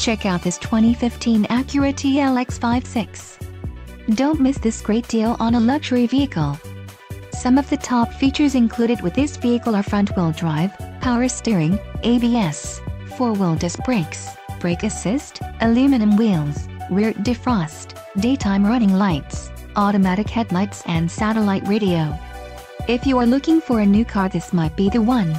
Check out this 2015 Acura TLX56. Don't miss this great deal on a luxury vehicle. Some of the top features included with this vehicle are front-wheel drive, power steering, ABS, four-wheel disc brakes, brake assist, aluminum wheels, rear defrost, daytime running lights, automatic headlights and satellite radio. If you are looking for a new car this might be the one.